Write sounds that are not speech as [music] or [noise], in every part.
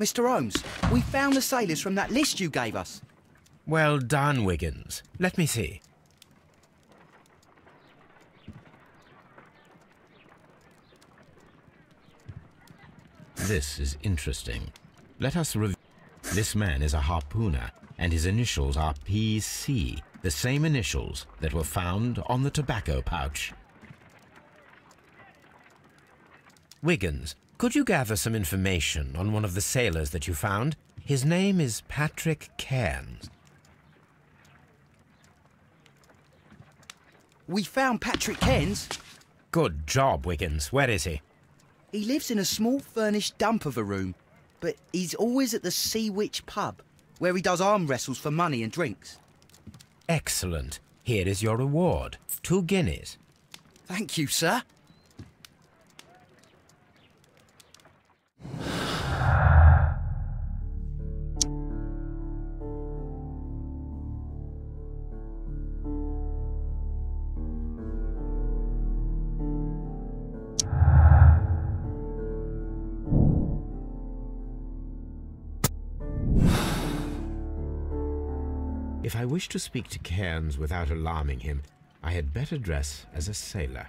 Mr. Holmes, we found the sailors from that list you gave us. Well done, Wiggins. Let me see. This is interesting. Let us review. This man is a harpooner, and his initials are PC, the same initials that were found on the tobacco pouch. Wiggins, could you gather some information on one of the sailors that you found? His name is Patrick Cairns. We found Patrick Cairns. Good job, Wiggins. Where is he? He lives in a small furnished dump of a room, but he's always at the Sea Witch pub, where he does arm wrestles for money and drinks. Excellent. Here is your reward. Two guineas. Thank you, sir. Wish to speak to Cairns without alarming him, I had better dress as a sailor.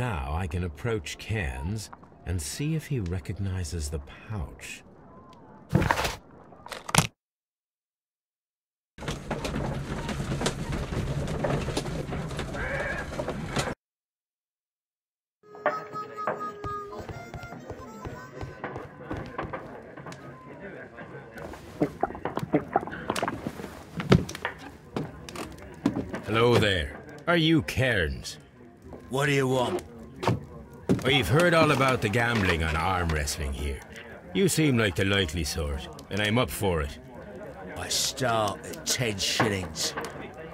Now I can approach Cairns and see if he recognizes the pouch. Hello there. Are you Cairns? What do you want? We've heard all about the gambling on arm wrestling here. You seem like the likely sort, and I'm up for it. I start at ten shillings.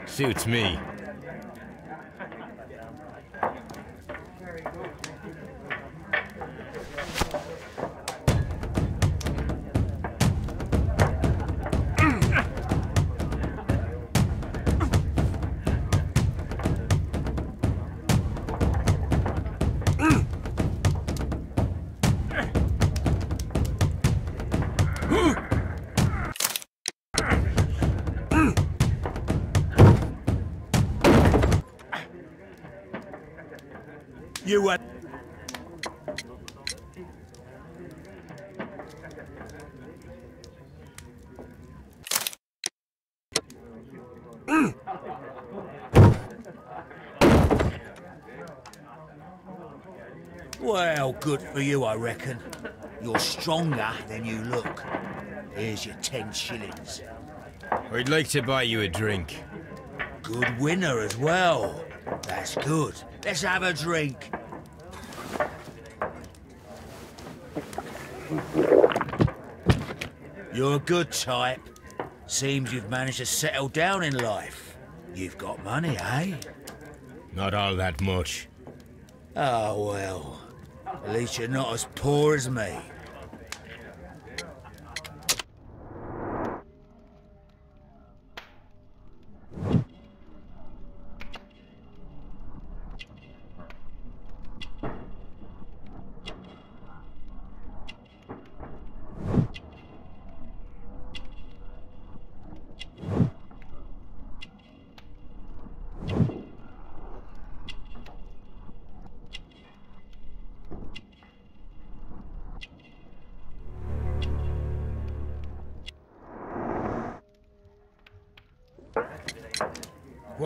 Suits me. Good for you, I reckon. You're stronger than you look. Here's your ten shillings. I'd like to buy you a drink. Good winner as well. That's good. Let's have a drink. You're a good type. Seems you've managed to settle down in life. You've got money, eh? Not all that much. Oh, well. At least you're not as poor as me.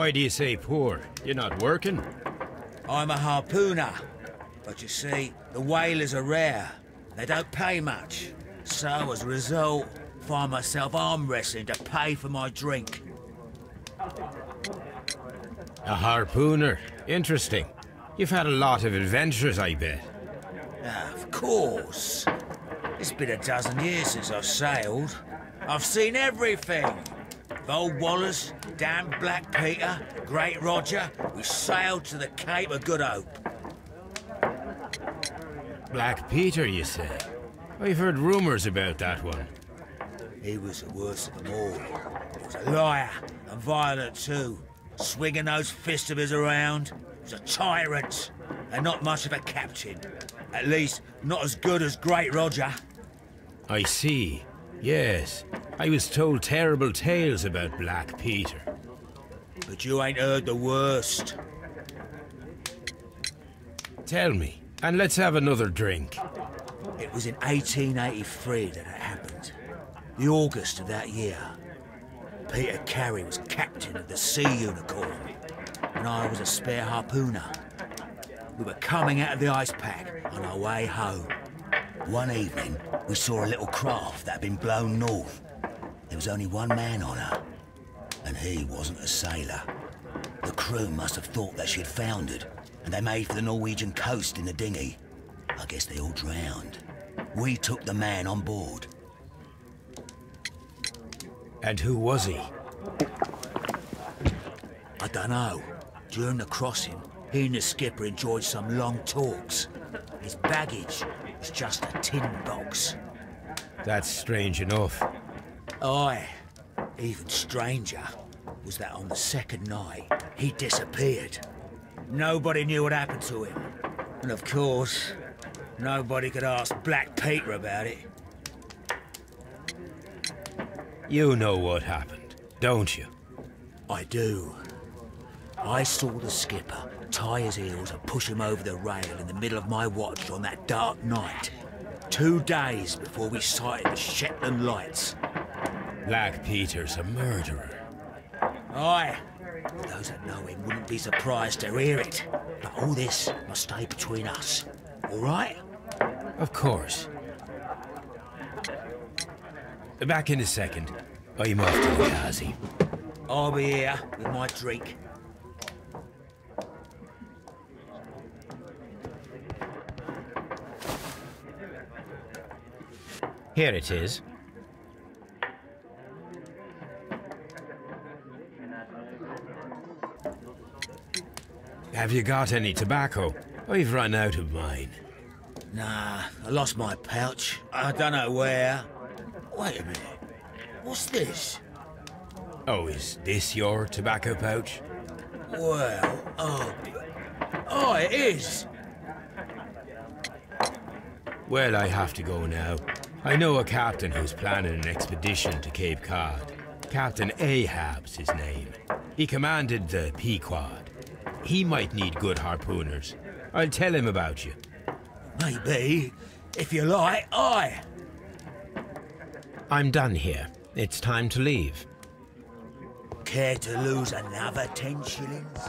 Why do you say poor? You're not working? I'm a harpooner. But you see, the whalers are rare. They don't pay much. So, as a result, find myself arm wrestling to pay for my drink. A harpooner. Interesting. You've had a lot of adventures, I bet. Ah, of course. It's been a dozen years since I've sailed. I've seen everything. Old Wallace, damn Black Peter, Great Roger, we sailed to the Cape of Good Hope. Black Peter, you say? I've heard rumors about that one. He was the worst of them all. He was a liar, and violent too. Swinging those fists of his around. He was a tyrant, and not much of a captain. At least, not as good as Great Roger. I see. Yes. I was told terrible tales about Black Peter. But you ain't heard the worst. Tell me, and let's have another drink. It was in 1883 that it happened. The August of that year. Peter Carey was captain of the Sea Unicorn, and I was a spare harpooner. We were coming out of the ice pack on our way home. One evening, we saw a little craft that had been blown north. There was only one man on her, and he wasn't a sailor. The crew must have thought that she had foundered, and they made for the Norwegian coast in the dinghy. I guess they all drowned. We took the man on board. And who was he? I don't know. During the crossing, he and the skipper enjoyed some long talks. His baggage was just a tin box. That's strange enough. Aye. Even stranger was that on the second night, he disappeared. Nobody knew what happened to him. And of course, nobody could ask Black Peter about it. You know what happened, don't you? I do. I saw the skipper tie his heels and push him over the rail in the middle of my watch on that dark night. Two days before we sighted the Shetland lights. Black Peter's a murderer. Aye. Those that know him wouldn't be surprised to hear it. But all this must stay between us. All right? Of course. Back in a second. I'm off to the Ghazi. I'll be here with my drink. Here it is. Have you got any tobacco? I've run out of mine. Nah, I lost my pouch. I don't know where. Wait a minute. What's this? Oh, is this your tobacco pouch? Well, oh. Oh, it is. Well, I have to go now. I know a captain who's planning an expedition to Cape Cod. Captain Ahab's his name. He commanded the Pequod. He might need good harpooners. I'll tell him about you. Maybe. If you like, I. I'm done here. It's time to leave. Care to lose another ten shillings?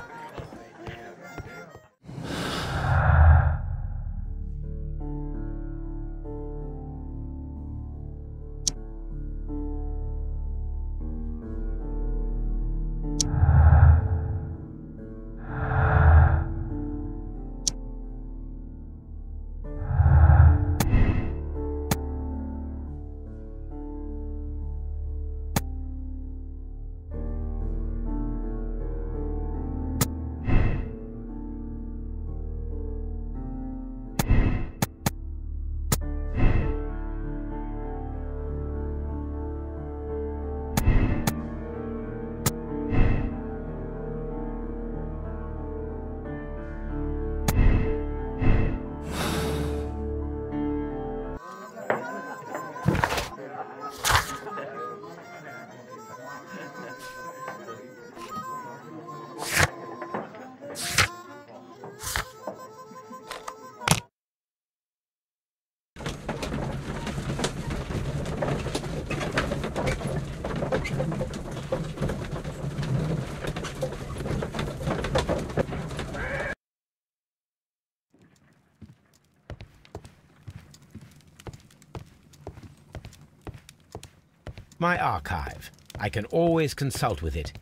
My archive. I can always consult with it.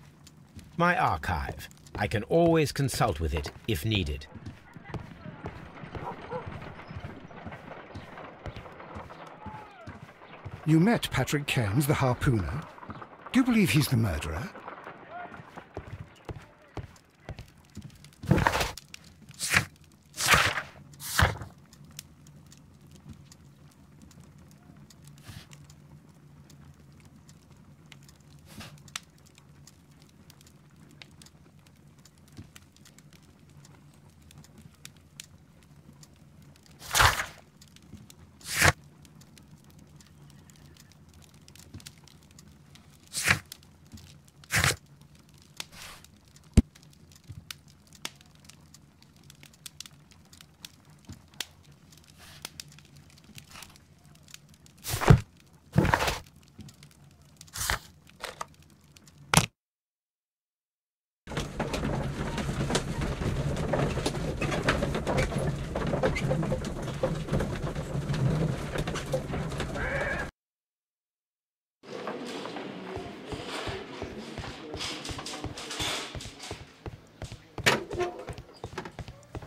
My archive. I can always consult with it if needed. You met Patrick Cairns, the harpooner. Do you believe he's the murderer?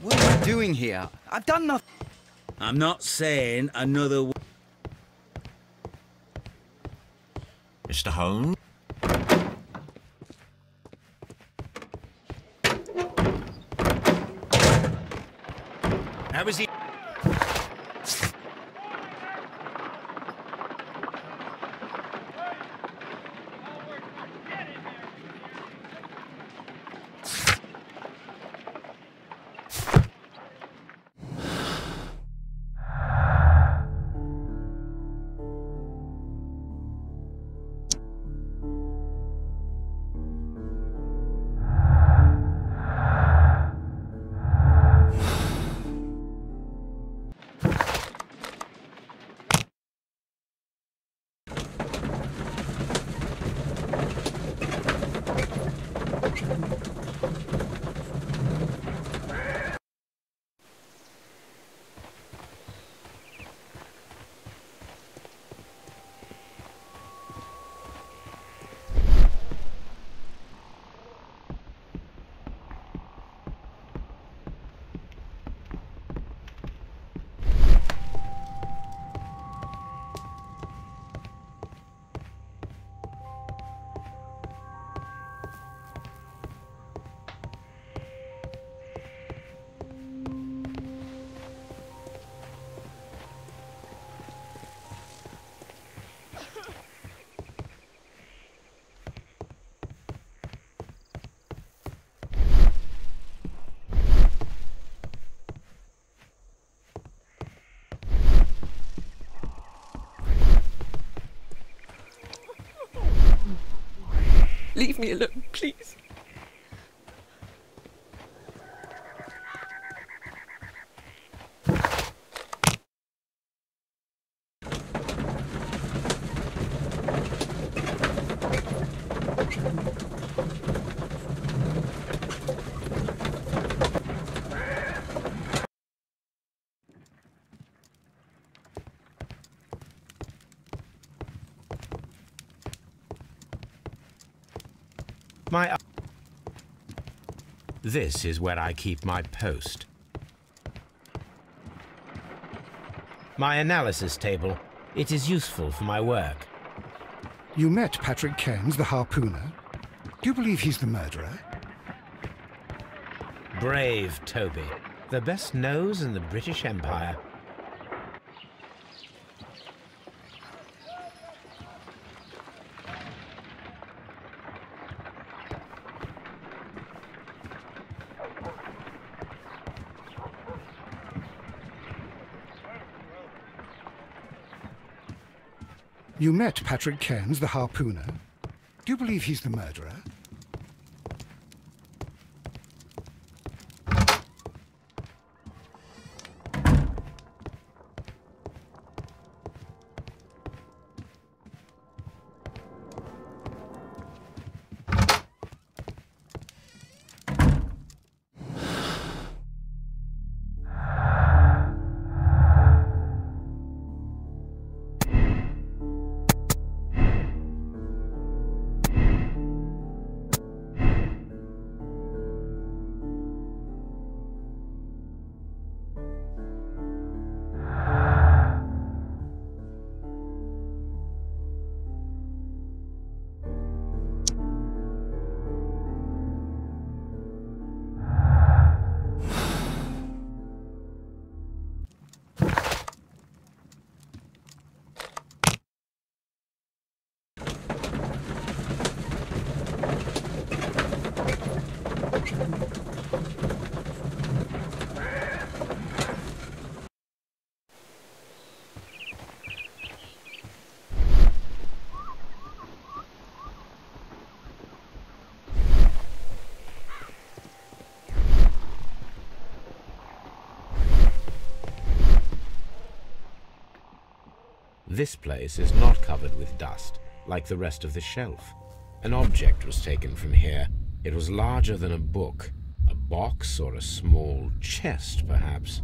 What are you doing here? I've done nothing. I'm not saying another w- Mr. Holmes? Leave me alone, please. My. This is where I keep my post. My analysis table. It is useful for my work. You met Patrick Cairns, the harpooner. Do you believe he's the murderer? Brave Toby. The best nose in the British Empire. You met Patrick Cairns, the harpooner. Do you believe he's the murderer? This place is not covered with dust, like the rest of the shelf. An object was taken from here. It was larger than a book. A box or a small chest, perhaps.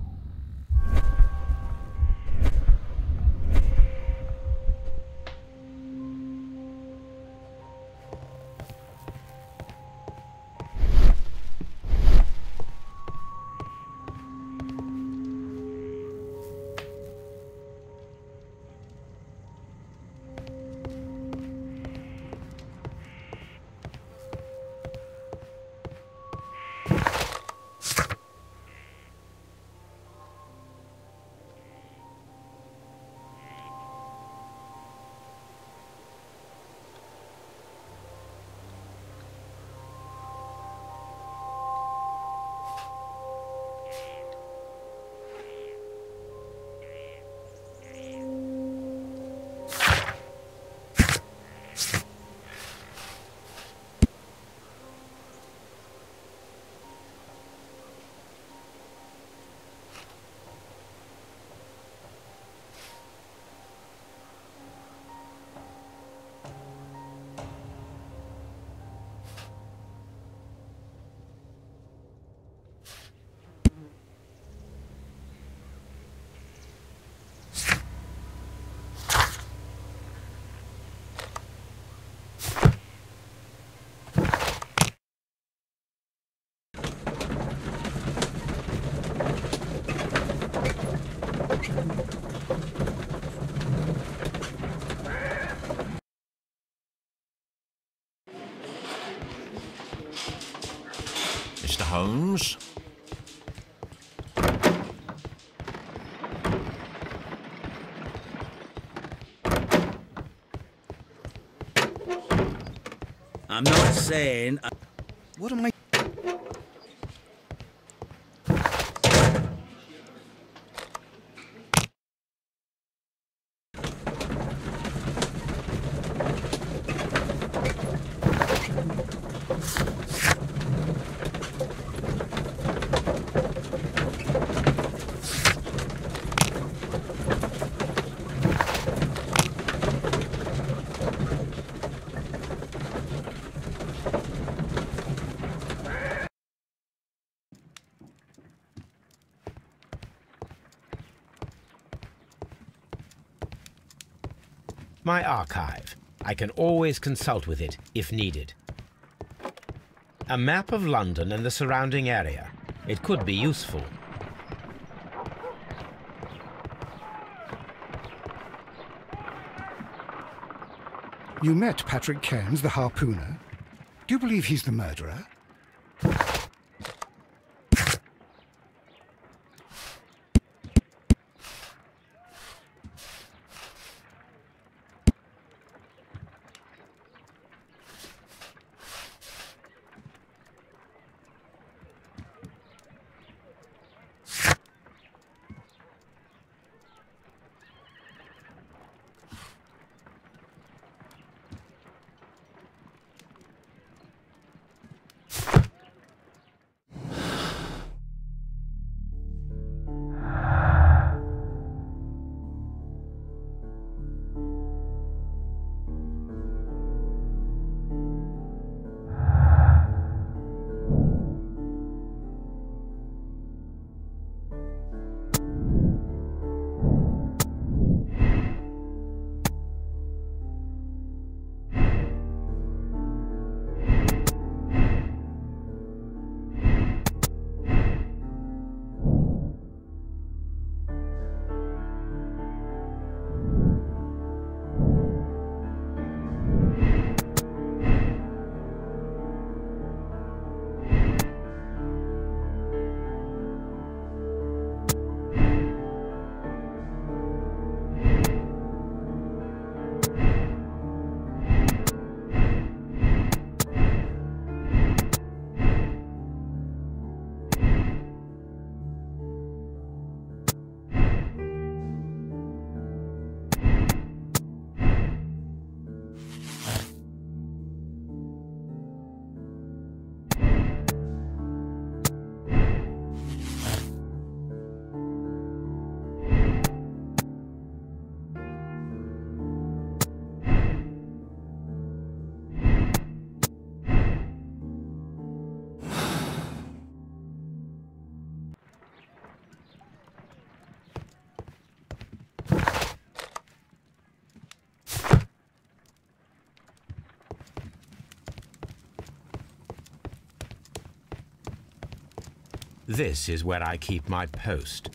Holmes? I'm not saying. Uh, what am I... My archive. I can always consult with it if needed. A map of London and the surrounding area. It could be useful. You met Patrick Cairns, the harpooner. Do you believe he's the murderer? This is where I keep my post.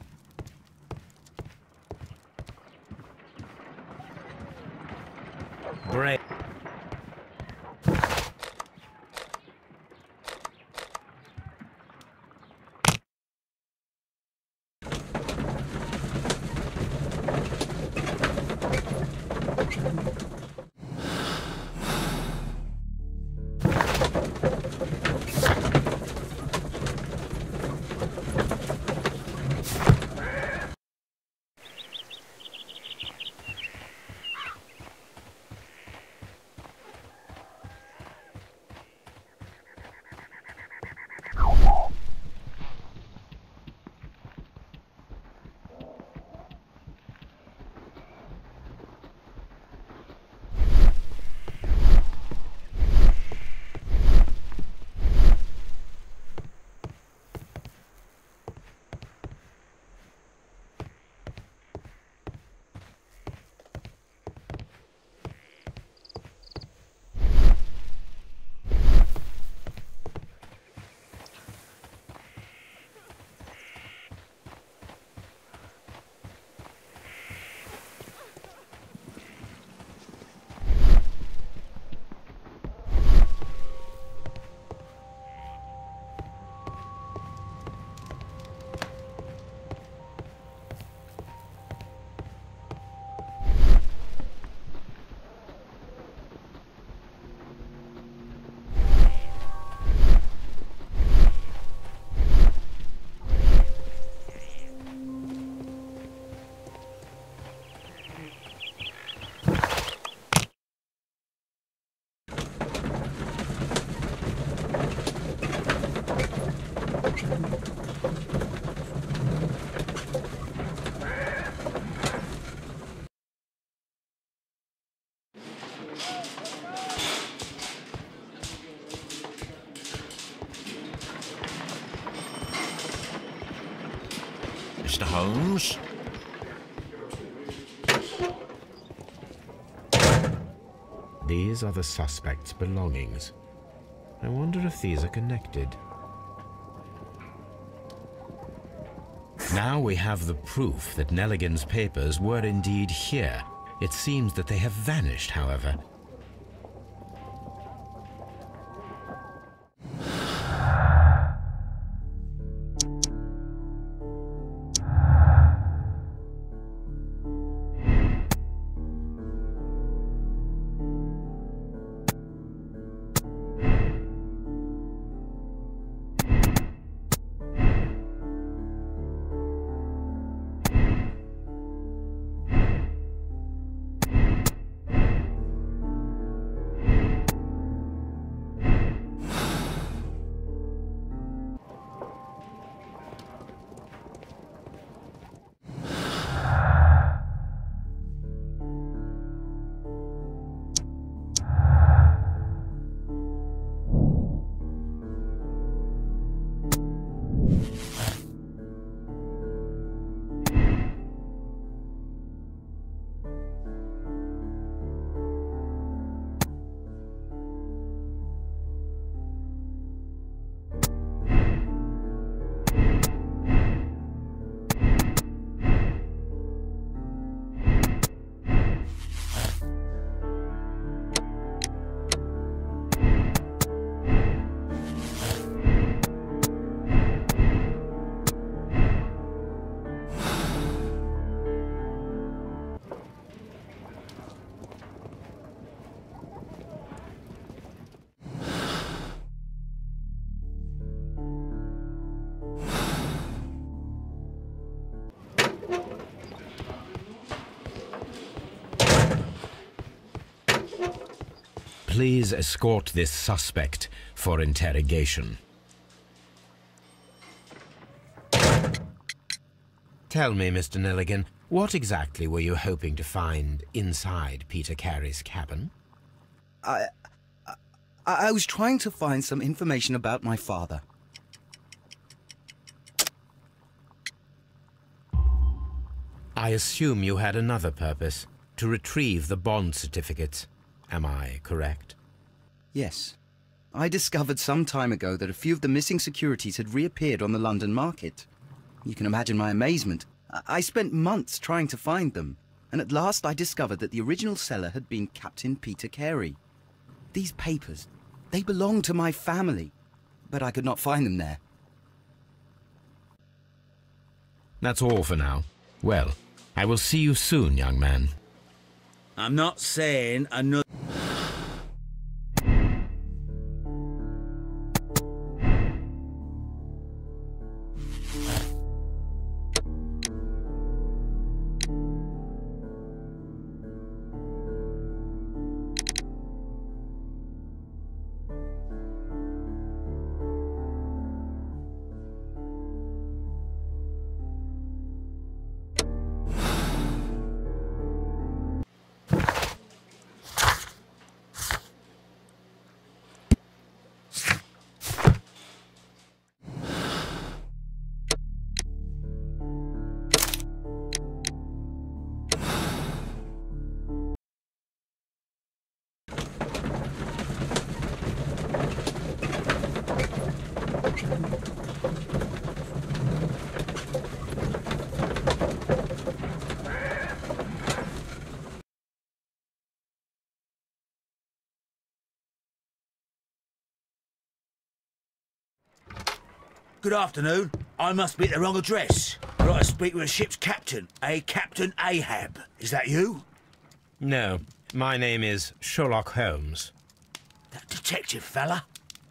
Holmes? These are the suspect's belongings. I wonder if these are connected. Now we have the proof that Nelligan's papers were indeed here. It seems that they have vanished, however. Please escort this suspect for interrogation. Tell me, Mr. Nelligan, what exactly were you hoping to find inside Peter Carey's cabin? I, I, I was trying to find some information about my father. I assume you had another purpose, to retrieve the bond certificates. Am I correct? Yes. I discovered some time ago that a few of the missing securities had reappeared on the London market. You can imagine my amazement. I, I spent months trying to find them, and at last I discovered that the original seller had been Captain Peter Carey. These papers, they belong to my family, but I could not find them there. That's all for now. Well, I will see you soon, young man. I'm not saying another. Good afternoon. I must be at the wrong address. I'd like to speak with a ship's captain, a Captain Ahab. Is that you? No, my name is Sherlock Holmes. That detective fella?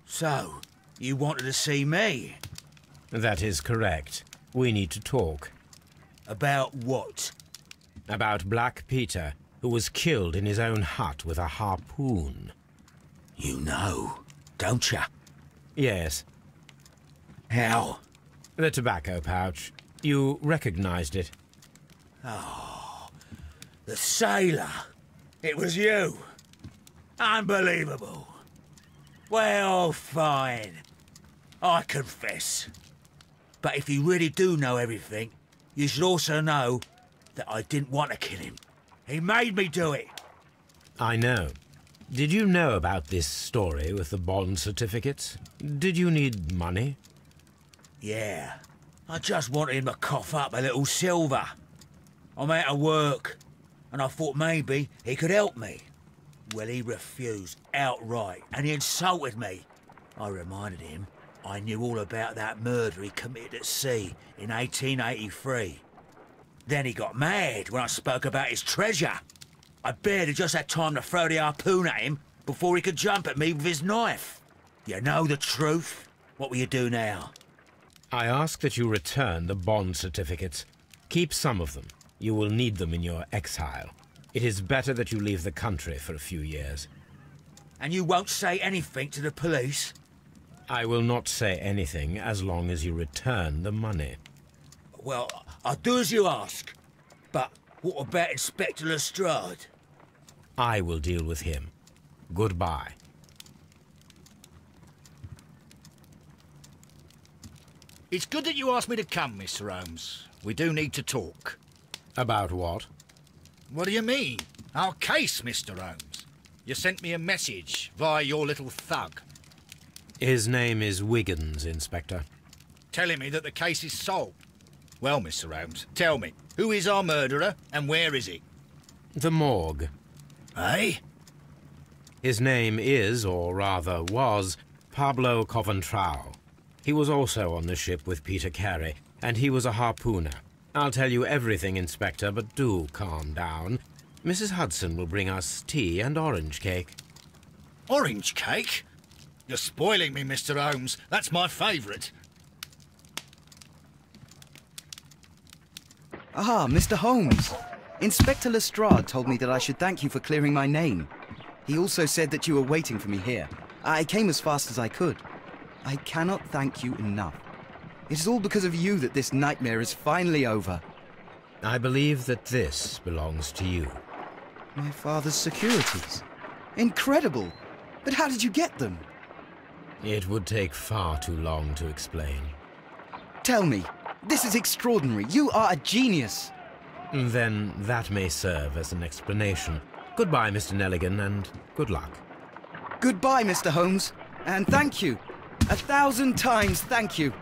So, you wanted to see me? That is correct. We need to talk. About what? About Black Peter, who was killed in his own hut with a harpoon. You know, don't you? Yes, How? the tobacco pouch. You recognized it. Oh, the sailor. It was you. Unbelievable. Well, fine. I confess. But if you really do know everything, you should also know that I didn't want to kill him. He made me do it. I know. Did you know about this story with the bond certificates? Did you need money? Yeah. I just wanted him to cough up a little silver. I'm out of work, and I thought maybe he could help me. Well, he refused outright, and he insulted me. I reminded him I knew all about that murder he committed at sea in 1883. Then he got mad when I spoke about his treasure. I barely just had time to throw the harpoon at him before he could jump at me with his knife. You know the truth. What will you do now? I ask that you return the bond certificates. Keep some of them. You will need them in your exile. It is better that you leave the country for a few years. And you won't say anything to the police? I will not say anything as long as you return the money. Well, I'll do as you ask. But what about Inspector Lestrade? I will deal with him. Goodbye. It's good that you asked me to come, Mr. Holmes. We do need to talk. About what? What do you mean? Our case, Mr. Holmes. You sent me a message via your little thug, His name is Wiggins, Inspector. telling me that the case is solved. Well, Mr. Holmes, tell me, who is our murderer and where is he? The morgue. Eh? His name is, or rather was, Pablo Coventral. He was also on the ship with Peter Carey, and he was a harpooner. I'll tell you everything, Inspector, but do calm down. Mrs. Hudson will bring us tea and orange cake. Orange cake? You're spoiling me, Mr. Holmes. That's my favourite. Ah, Mr. Holmes. Inspector Lestrade told me that I should thank you for clearing my name. He also said that you were waiting for me here. I came as fast as I could. I cannot thank you enough. It is all because of you that this nightmare is finally over. I believe that this belongs to you. My father's securities. Incredible! But how did you get them? It would take far too long to explain. Tell me. This is extraordinary. You are a genius. Then that may serve as an explanation. Goodbye, Mr. Nelligan, and good luck. Goodbye, Mr. Holmes. And thank you. A thousand times thank you.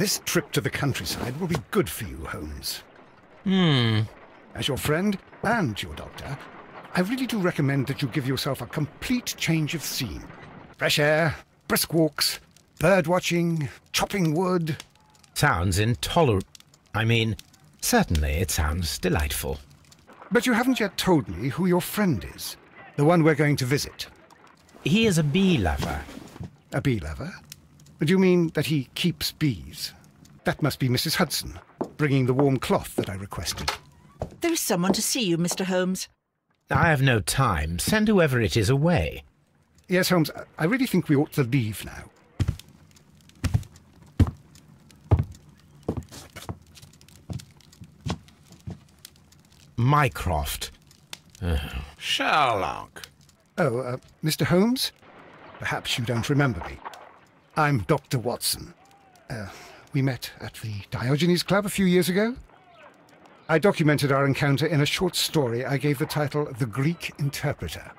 This trip to the countryside will be good for you, Holmes. Hmm. As your friend and your doctor, I really do recommend that you give yourself a complete change of scene. Fresh air, brisk walks, bird watching, chopping wood. Sounds intolerable. I mean, certainly it sounds delightful. But you haven't yet told me who your friend is, the one we're going to visit. He is a bee lover. A bee lover? Do you mean that he keeps bees? That must be Mrs. Hudson, bringing the warm cloth that I requested. There is someone to see you, Mr. Holmes. I have no time. Send whoever it is away. Yes, Holmes, I really think we ought to leave now. Mycroft. Sherlock. Oh, uh, Mr. Holmes? Perhaps you don't remember me. I'm Dr. Watson. Uh, we met at the Diogenes Club a few years ago. I documented our encounter in a short story I gave the title The Greek Interpreter.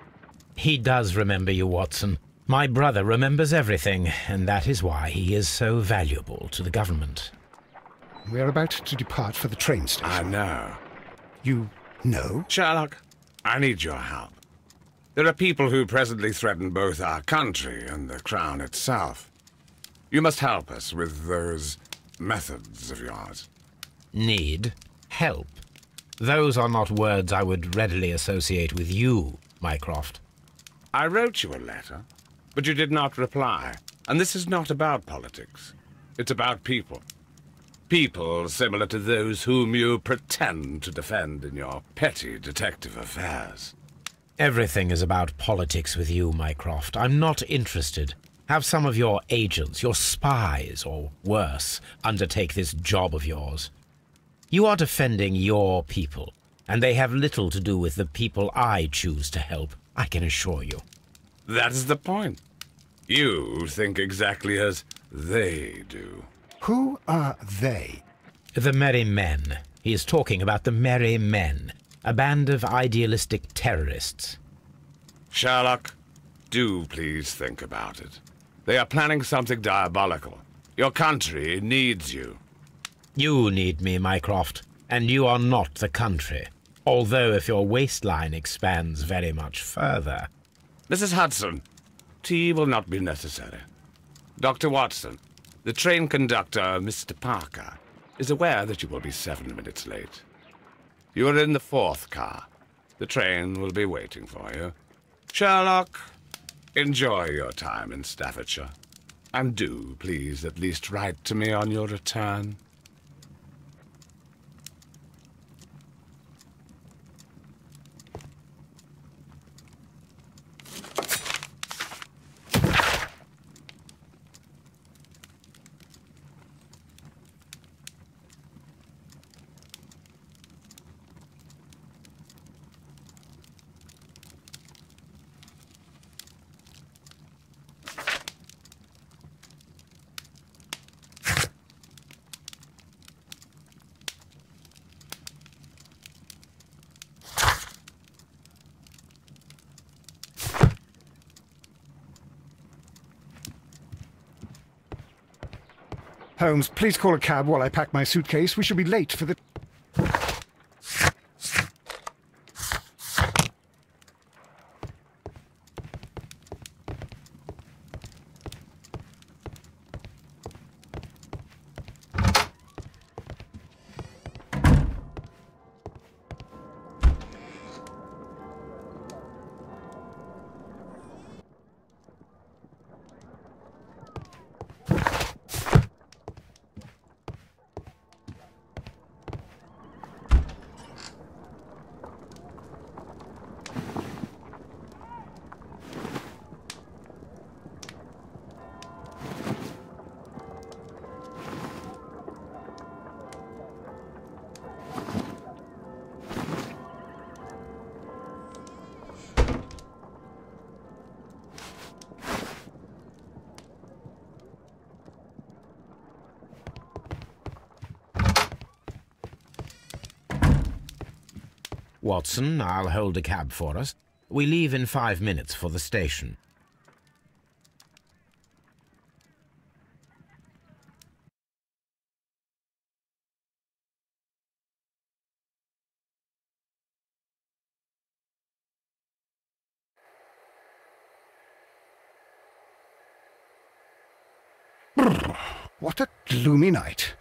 He does remember you, Watson. My brother remembers everything, and that is why he is so valuable to the government. We're about to depart for the train station. I know. You know? Sherlock, I need your help. There are people who presently threaten both our country and the Crown itself. You must help us with those methods of yours. Need help. Those are not words I would readily associate with you, Mycroft. I wrote you a letter, but you did not reply. And this is not about politics. It's about people. People similar to those whom you pretend to defend in your petty detective affairs. Everything is about politics with you, Mycroft. I'm not interested. Have some of your agents, your spies, or worse, undertake this job of yours. You are defending your people, and they have little to do with the people I choose to help, I can assure you. That is the point. You think exactly as they do. Who are they? The Merry Men. He is talking about the Merry Men, a band of idealistic terrorists. Sherlock, do please think about it. They are planning something diabolical. Your country needs you. You need me, Mycroft, and you are not the country. Although if your waistline expands very much further. Mrs. Hudson, tea will not be necessary. Dr. Watson, the train conductor, Mr. Parker, is aware that you will be seven minutes late. You are in the fourth car. The train will be waiting for you. Sherlock, enjoy your time in Staffordshire. And do, please, at least write to me on your return. Holmes, please call a cab while I pack my suitcase. We shall be late for the... Watson, I'll hold a cab for us. We leave in five minutes for the station. What a gloomy night.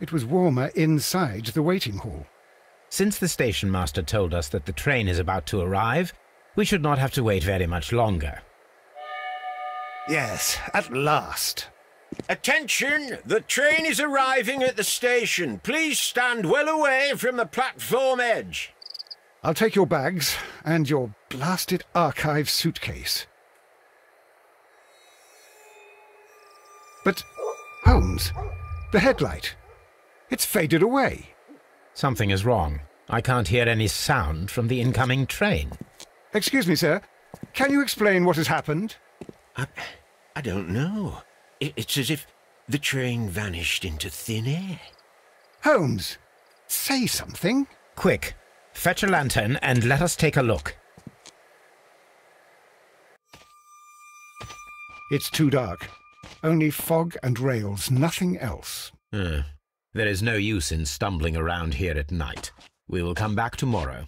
It was warmer inside the waiting hall. Since the station master told us that the train is about to arrive, we should not have to wait very much longer. Yes, at last. Attention! The train is arriving at the station. Please stand well away from the platform edge. I'll take your bags and your blasted archive suitcase. But, Holmes, the headlight. It's faded away. Something is wrong. I can't hear any sound from the incoming train. Excuse me, sir. Can you explain what has happened? I, I don't know. It, it's as if the train vanished into thin air. Holmes, say something. Quick, fetch a lantern and let us take a look. It's too dark. Only fog and rails, nothing else. Uh, there is no use in stumbling around here at night. We will come back tomorrow.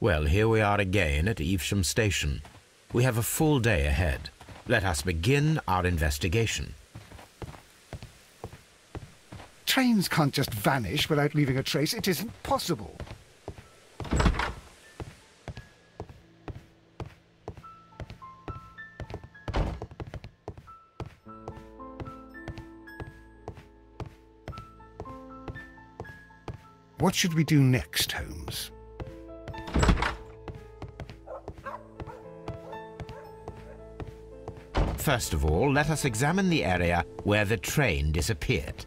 Well, here we are again at Evesham Station. We have a full day ahead. Let us begin our investigation. Trains can't just vanish without leaving a trace. It isn't possible. What should we do next, Holmes? First of all, let us examine the area where the train disappeared.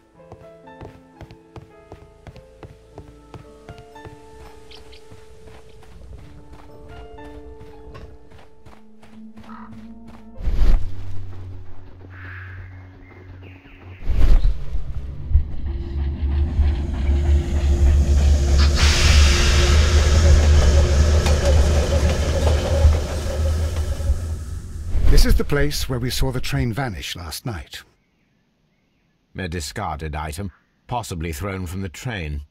This is the place where we saw the train vanish last night. A discarded item, possibly thrown from the train.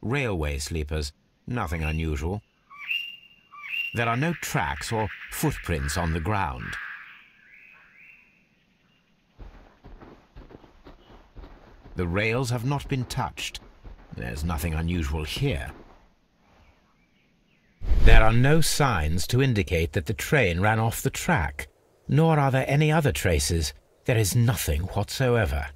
Railway sleepers, nothing unusual. There are no tracks or footprints on the ground. The rails have not been touched. There's nothing unusual here. There are no signs to indicate that the train ran off the track, nor are there any other traces. There is nothing whatsoever.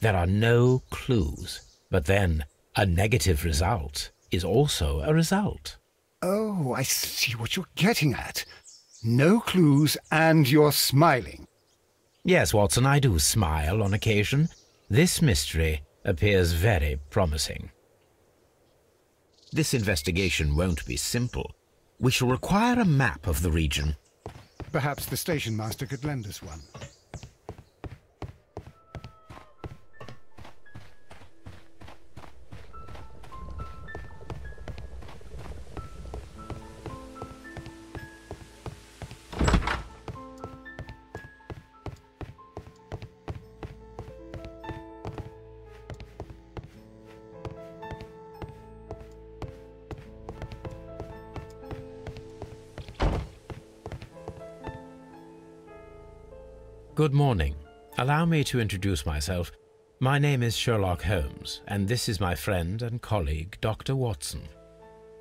There are no clues. But then, a negative result is also a result. Oh, I see what you're getting at. No clues, and you're smiling. Yes, Watson, I do smile on occasion. This mystery appears very promising. This investigation won't be simple. We shall require a map of the region. Perhaps the station master could lend us one. Good morning. Allow me to introduce myself. My name is Sherlock Holmes, and this is my friend and colleague, Dr. Watson.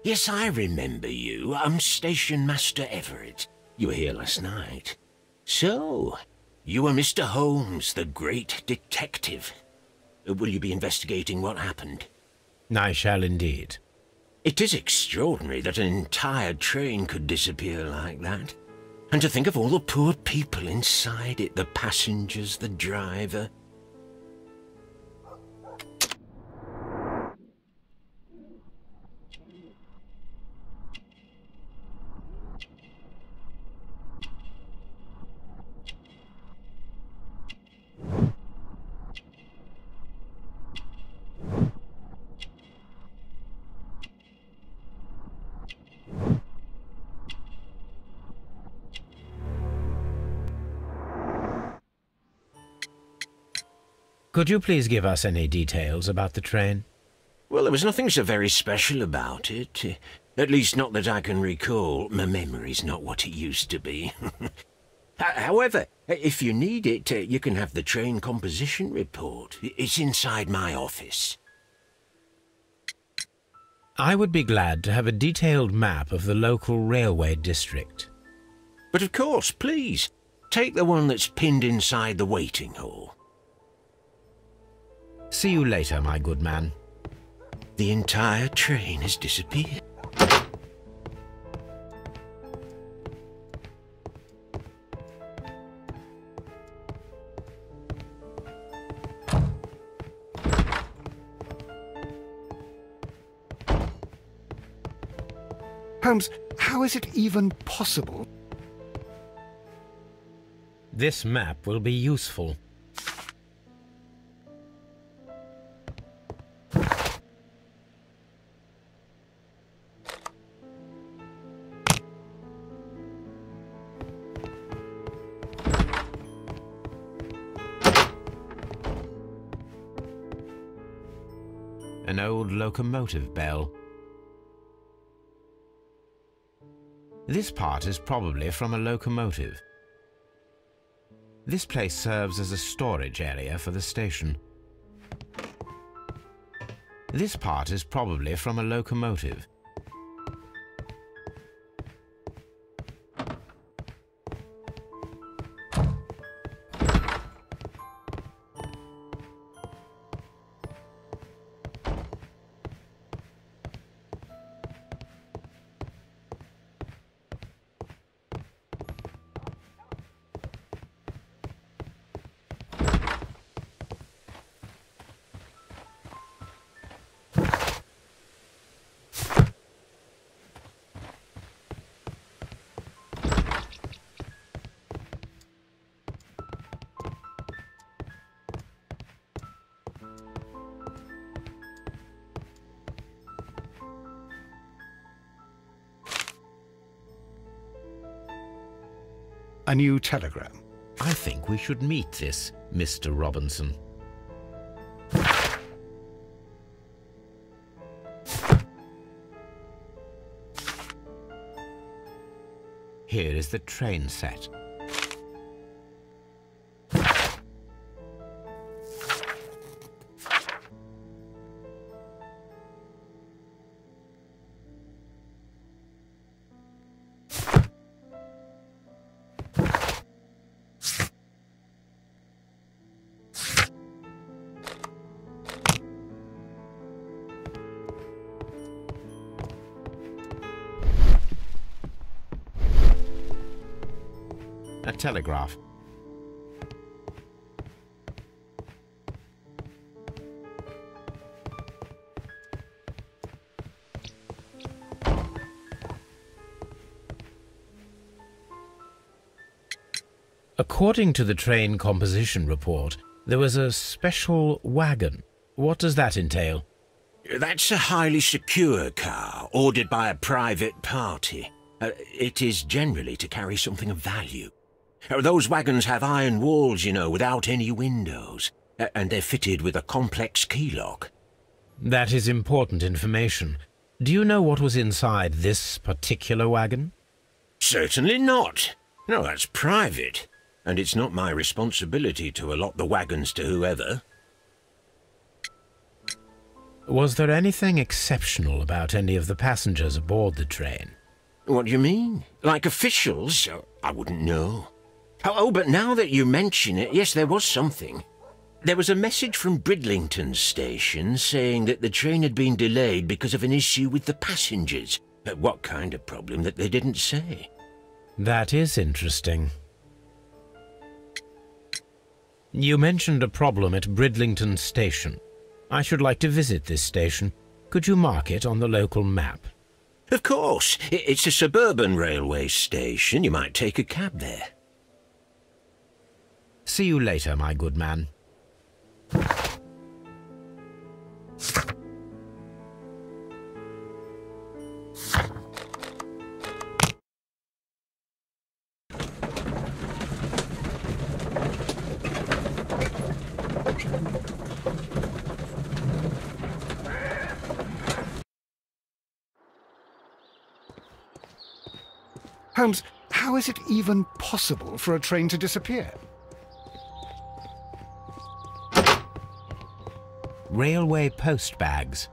Yes, I remember you. I'm Station Master Everett. You were here last night. So, you are Mr. Holmes, the great detective. Will you be investigating what happened? I shall indeed. It is extraordinary that an entire train could disappear like that. And to think of all the poor people inside it the passengers, the driver. Could you please give us any details about the train? Well, there was nothing so very special about it. At least not that I can recall. My memory's not what it used to be. [laughs] However, if you need it, uh, you can have the train composition report. It's inside my office. I would be glad to have a detailed map of the local railway district. But of course, please, take the one that's pinned inside the waiting hall. See you later, my good man. The entire train has disappeared. Holmes, how is it even possible? This map will be useful. Locomotive bell. This part is probably from a locomotive. This place serves as a storage area for the station. This part is probably from a locomotive. A new telegram. I think we should meet this Mr. Robinson. Here is the train set. A. According to the train composition report, there was a special wagon. What does that entail? That's a highly secure car, ordered by a private party. Uh, it is generally to carry something of value. Those wagons have iron walls, you know, without any windows, and they're fitted with a complex key lock. That is important information. Do you know what was inside this particular wagon? Certainly not. No, that's private, and it's not my responsibility to allot the wagons to whoever. Was there anything exceptional about any of the passengers aboard the train? What do you mean? Like officials? Oh, I wouldn't know. Oh, oh, but now that you mention it, yes, there was something. There was a message from Bridlington station saying that the train had been delayed because of an issue with the passengers. But what kind of problem that they didn't say? That is interesting. You mentioned a problem at Bridlington Station. I should like to visit this station. Could you mark it on the local map? Of course. It's a suburban railway station. You might take a cab there. See you later, my good man. Holmes, how is it even possible for a train to disappear? Railway post bags.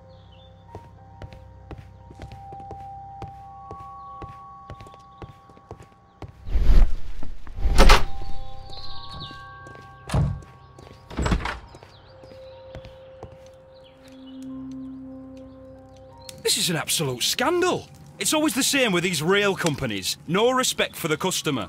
This is an absolute scandal. It's always the same with these rail companies. No respect for the customer.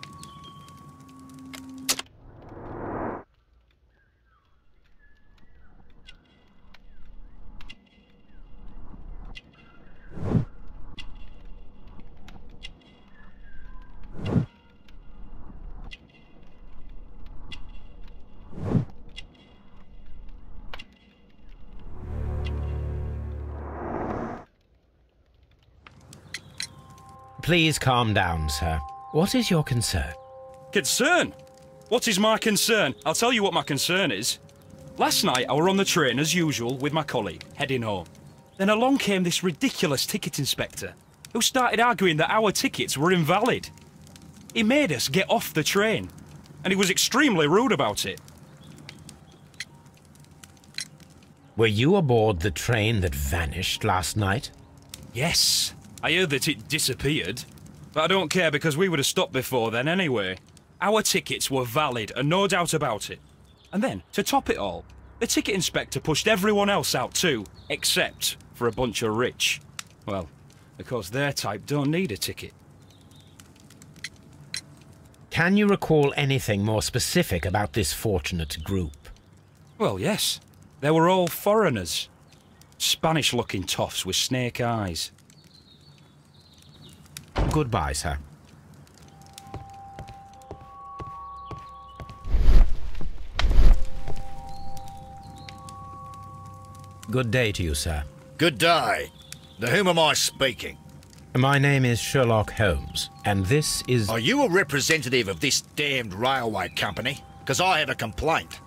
Please calm down, sir. What is your concern? Concern? What is my concern? I'll tell you what my concern is. Last night I were on the train as usual with my colleague, heading home. Then along came this ridiculous ticket inspector, who started arguing that our tickets were invalid. He made us get off the train, and he was extremely rude about it. Were you aboard the train that vanished last night? Yes, I heard that it disappeared. But I don't care because we would have stopped before then anyway. Our tickets were valid and no doubt about it. And then, to top it all, the ticket inspector pushed everyone else out too, except for a bunch of rich. Well, because their type don't need a ticket. Can you recall anything more specific about this fortunate group? Well, yes. They were all foreigners. Spanish looking toffs with snake eyes. Goodbye, sir. Good day to you, sir. Good day. To whom am I speaking? My name is Sherlock Holmes, and this is. Are you a representative of this damned railway company? Because I have a complaint.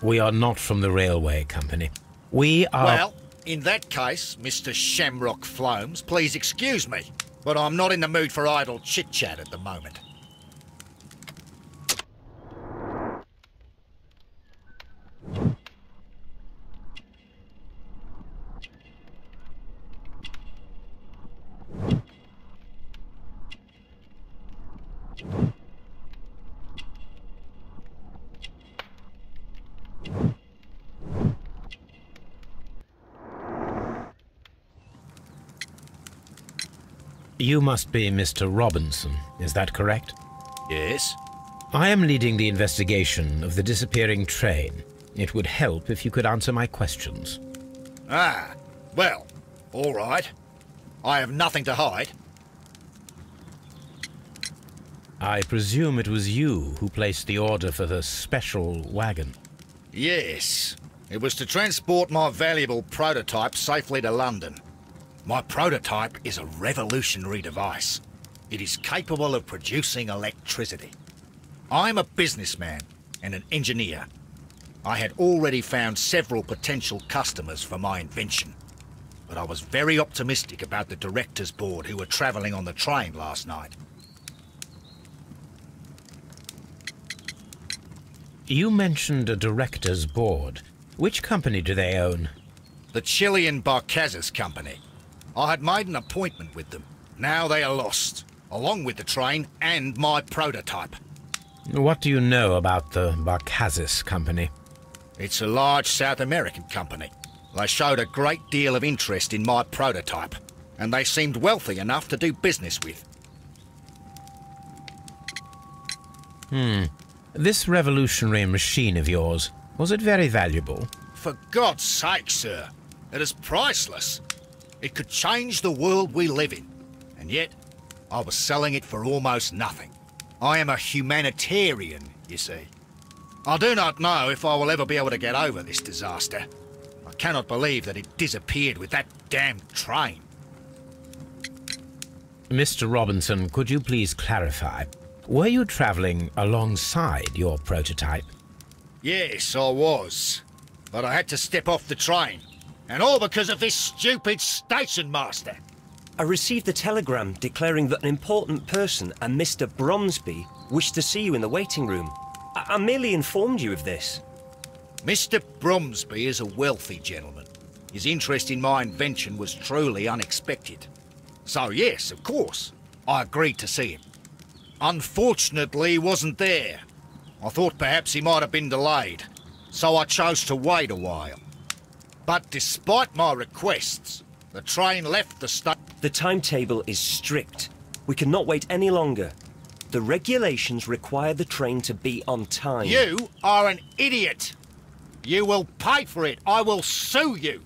We are not from the railway company. We are. Well, in that case, Mr. Shamrock Flomes, please excuse me, but I'm not in the mood for idle chit chat at the moment. You must be Mr. Robinson, is that correct? Yes? I am leading the investigation of the disappearing train. It would help if you could answer my questions. Ah, well, all right. I have nothing to hide. I presume it was you who placed the order for the special wagon. Yes. It was to transport my valuable prototype safely to London. My prototype is a revolutionary device. It is capable of producing electricity. I'm a businessman and an engineer. I had already found several potential customers for my invention. But I was very optimistic about the directors' board who were travelling on the train last night. You mentioned a director's board. Which company do they own? The Chilean Barcazes Company. I had made an appointment with them. Now they are lost, along with the train and my prototype. What do you know about the Barcazes Company? It's a large South American company. They showed a great deal of interest in my prototype, and they seemed wealthy enough to do business with. Hmm. This revolutionary machine of yours, was it very valuable? For God's sake, sir, it is priceless. It could change the world we live in. And yet, I was selling it for almost nothing. I am a humanitarian, you see. I do not know if I will ever be able to get over this disaster. I cannot believe that it disappeared with that damn train. Mr. Robinson, could you please clarify? Were you travelling alongside your prototype? Yes, I was. But I had to step off the train. And all because of this stupid station master. I received a telegram declaring that an important person, a Mr. Bromsby, wished to see you in the waiting room. I, I merely informed you of this. Mr. Bromsby is a wealthy gentleman. His interest in my invention was truly unexpected. So yes, of course, I agreed to see him. Unfortunately, he wasn't there. I thought perhaps he might have been delayed, so I chose to wait a while. But despite my requests, the train left the station. The timetable is strict. We cannot wait any longer. The regulations require the train to be on time. You are an idiot! You will pay for it! I will sue you!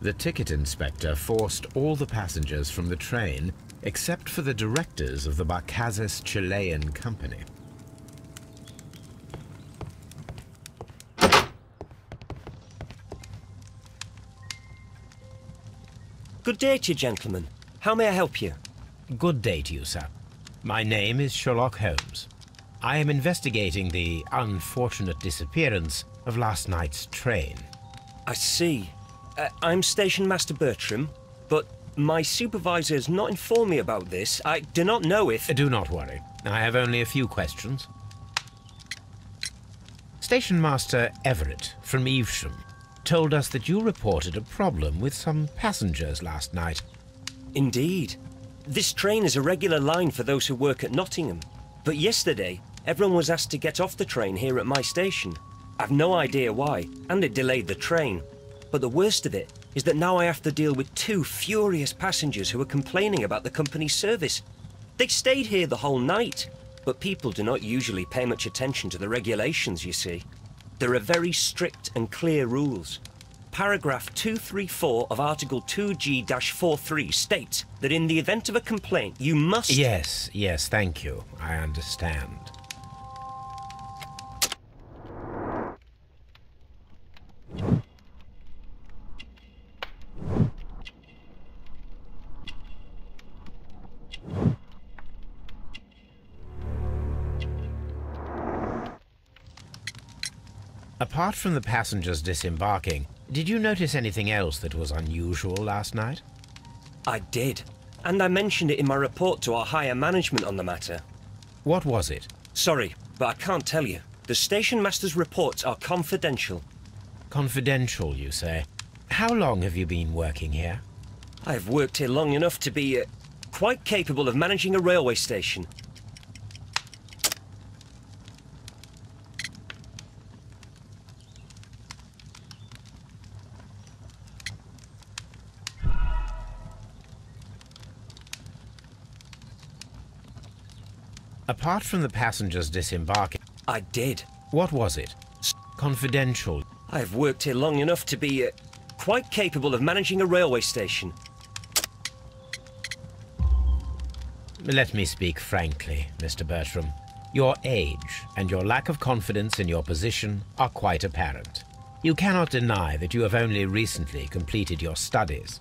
The ticket inspector forced all the passengers from the train except for the directors of the Barcazes Chilean Company. Good day to you, gentlemen. How may I help you? Good day to you, sir. My name is Sherlock Holmes. I am investigating the unfortunate disappearance of last night's train. I see. Uh, I'm Station Master Bertram, but my supervisor has not informed me about this. I do not know if... Do not worry. I have only a few questions. Station Master Everett from Evesham told us that you reported a problem with some passengers last night. Indeed. This train is a regular line for those who work at Nottingham. But yesterday, everyone was asked to get off the train here at my station. I've no idea why, and it delayed the train. But the worst of it is that now I have to deal with two furious passengers who are complaining about the company's service. They stayed here the whole night, but people do not usually pay much attention to the regulations, you see. There are very strict and clear rules. Paragraph 234 of Article 2G-43 states that in the event of a complaint, you must... Yes, yes, thank you. I understand. Apart from the passengers disembarking, did you notice anything else that was unusual last night? I did. And I mentioned it in my report to our higher management on the matter. What was it? Sorry, but I can't tell you. The station master's reports are confidential. Confidential, you say? How long have you been working here? I have worked here long enough to be uh, quite capable of managing a railway station. Apart from the passengers disembarking... I did. What was it? Confidential. I have worked here long enough to be uh, quite capable of managing a railway station. Let me speak frankly, Mr. Bertram. Your age and your lack of confidence in your position are quite apparent. You cannot deny that you have only recently completed your studies.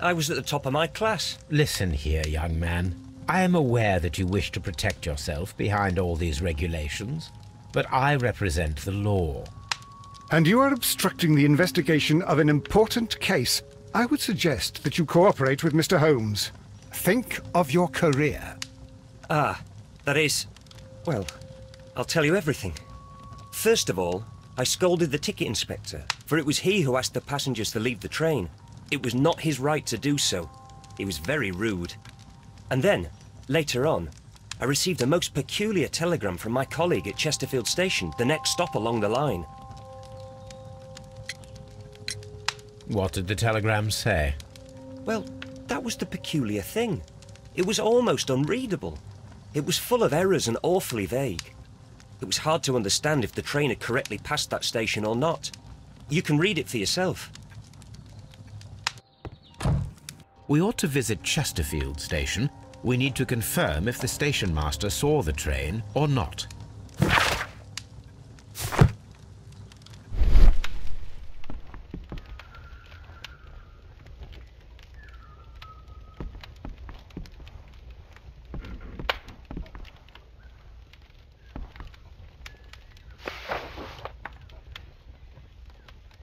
I was at the top of my class. Listen here, young man. I am aware that you wish to protect yourself behind all these regulations, but I represent the law. And you are obstructing the investigation of an important case. I would suggest that you cooperate with Mr. Holmes. Think of your career. Ah, that is... Well, I'll tell you everything. First of all, I scolded the ticket inspector, for it was he who asked the passengers to leave the train. It was not his right to do so. He was very rude. And then, later on, I received a most peculiar telegram from my colleague at Chesterfield Station, the next stop along the line. What did the telegram say? Well, that was the peculiar thing. It was almost unreadable. It was full of errors and awfully vague. It was hard to understand if the train had correctly passed that station or not. You can read it for yourself. We ought to visit Chesterfield Station. We need to confirm if the station master saw the train or not.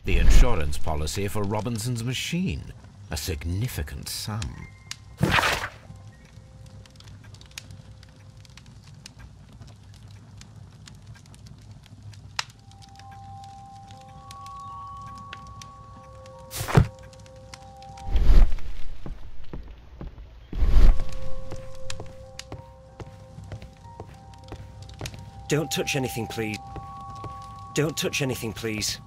The insurance policy for Robinson's machine. A significant sum. Don't touch anything, please. Don't touch anything, please.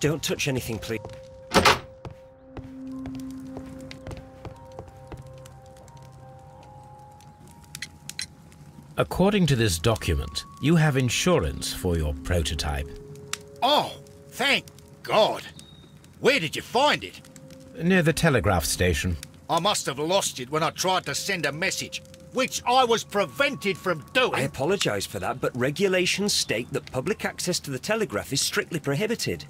Don't touch anything, please. According to this document, you have insurance for your prototype. Oh, thank God. Where did you find it? Near the telegraph station. I must have lost it when I tried to send a message, which I was prevented from doing. I apologise for that, but regulations state that public access to the telegraph is strictly prohibited.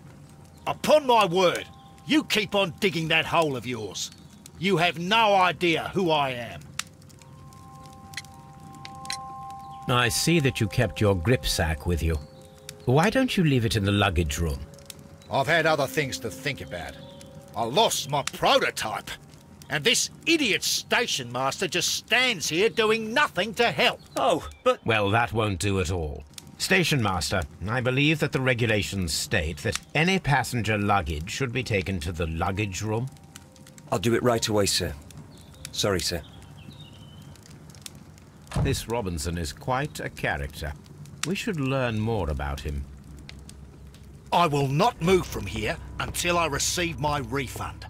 Upon my word, you keep on digging that hole of yours. You have no idea who I am. I see that you kept your grip sack with you. Why don't you leave it in the luggage room? I've had other things to think about. I lost my prototype. And this idiot station master just stands here doing nothing to help. Oh, but... Well, that won't do at all. Station Master, I believe that the regulations state that any passenger luggage should be taken to the luggage room. I'll do it right away, sir. Sorry, sir. This Robinson is quite a character. We should learn more about him. I will not move from here until I receive my refund.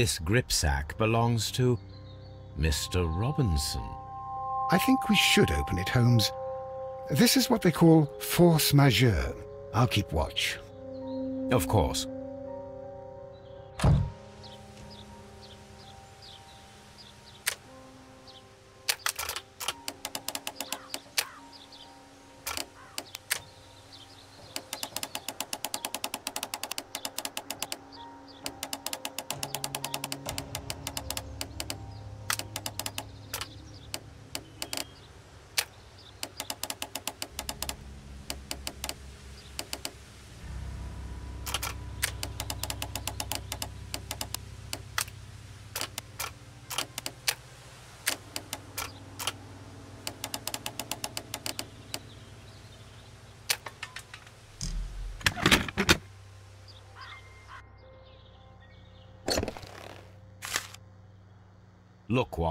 This gripsack belongs to Mr. Robinson. I think we should open it, Holmes. This is what they call force majeure. I'll keep watch. Of course.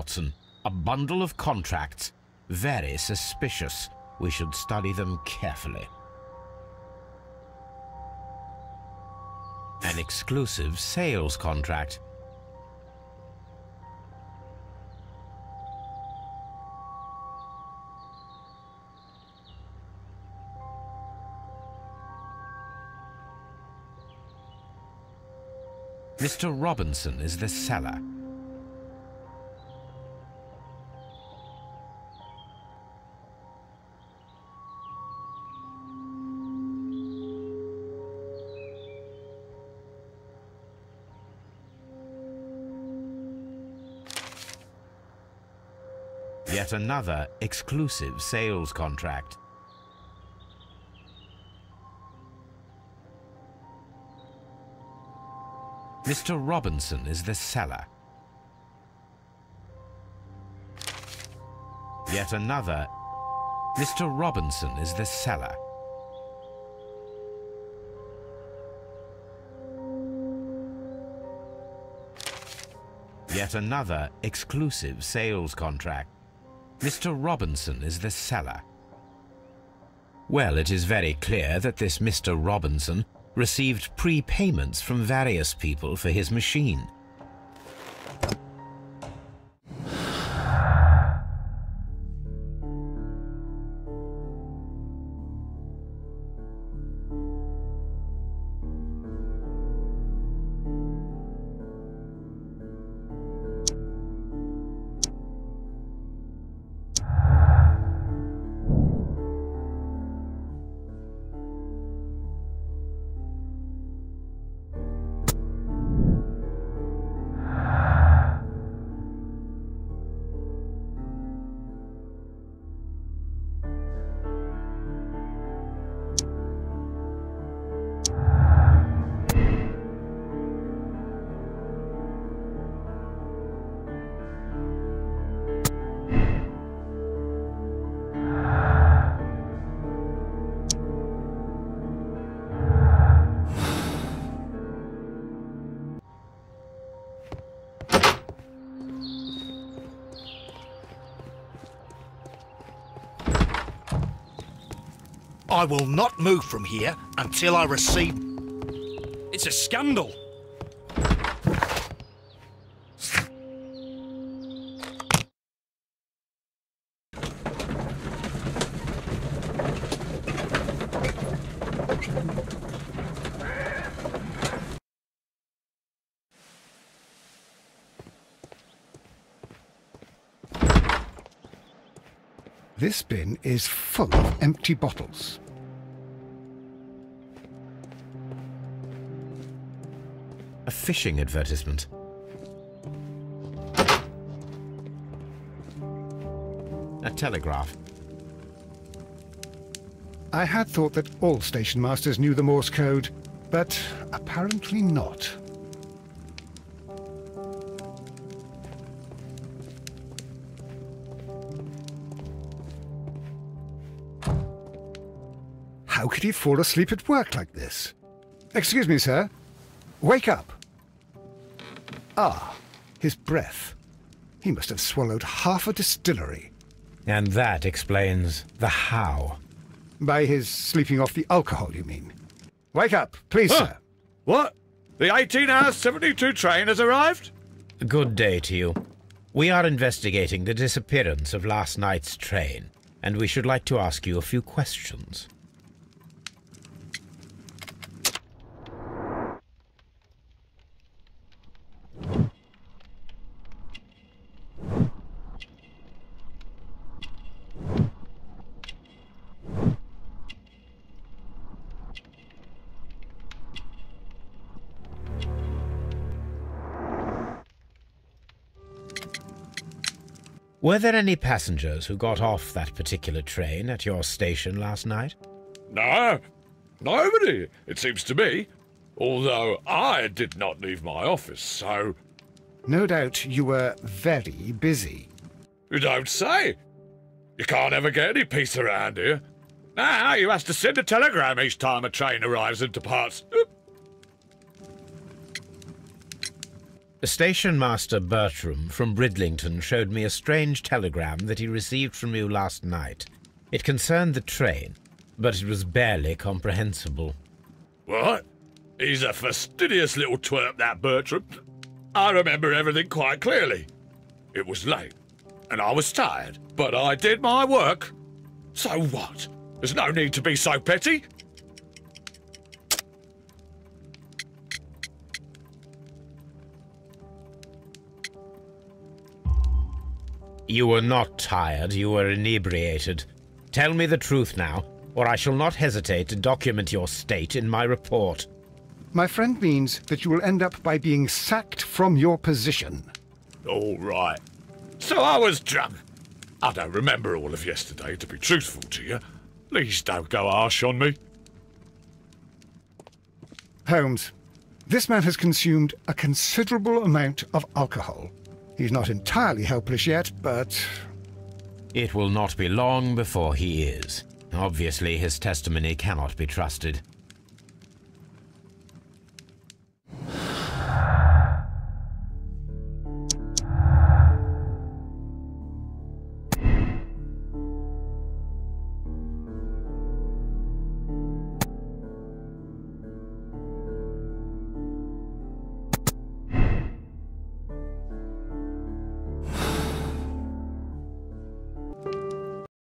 Watson, a bundle of contracts. Very suspicious. We should study them carefully. An exclusive sales contract. Mr. Robinson is the seller. Yet another exclusive sales contract. Mr. Robinson is the seller. Yet another. Mr. Robinson is the seller. Yet another exclusive sales contract. Mr. Robinson is the seller. Well, it is very clear that this Mr. Robinson received prepayments from various people for his machine. I will not move from here until I receive... It's a scandal. This bin is full of empty bottles. A fishing advertisement. A telegraph. I had thought that all station masters knew the Morse code, but apparently not. Could he fall asleep at work like this? Excuse me, sir. Wake up. Ah, his breath. He must have swallowed half a distillery. And that explains the how. By his sleeping off the alcohol, you mean? Wake up, please, Huh. sir. What? The 18 hour 72 train has arrived? Good day to you. We are investigating the disappearance of last night's train, and we should like to ask you a few questions. Were there any passengers who got off that particular train at your station last night? No, nobody, it seems to me. Although I did not leave my office, so No doubt you were very busy. you don't say. You can't ever get any peace around here. Now you has to send a telegram each time a train arrives and departs. Oop. Station Master Bertram from Bridlington showed me a strange telegram that he received from you last night. It concerned the train, but it was barely comprehensible. What? He's a fastidious little twerp, that Bertram. I remember everything quite clearly. It was late, and I was tired, but I did my work. So what? There's no need to be so petty. You were not tired, you were inebriated. Tell me the truth now, or I shall not hesitate to document your state in my report. My friend means that you will end up by being sacked from your position. All right. So I was drunk. I don't remember all of yesterday, to be truthful to you. Please don't go harsh on me. Holmes, this man has consumed a considerable amount of alcohol. He's not entirely helpless yet, but... It will not be long before he is. Obviously, his testimony cannot be trusted.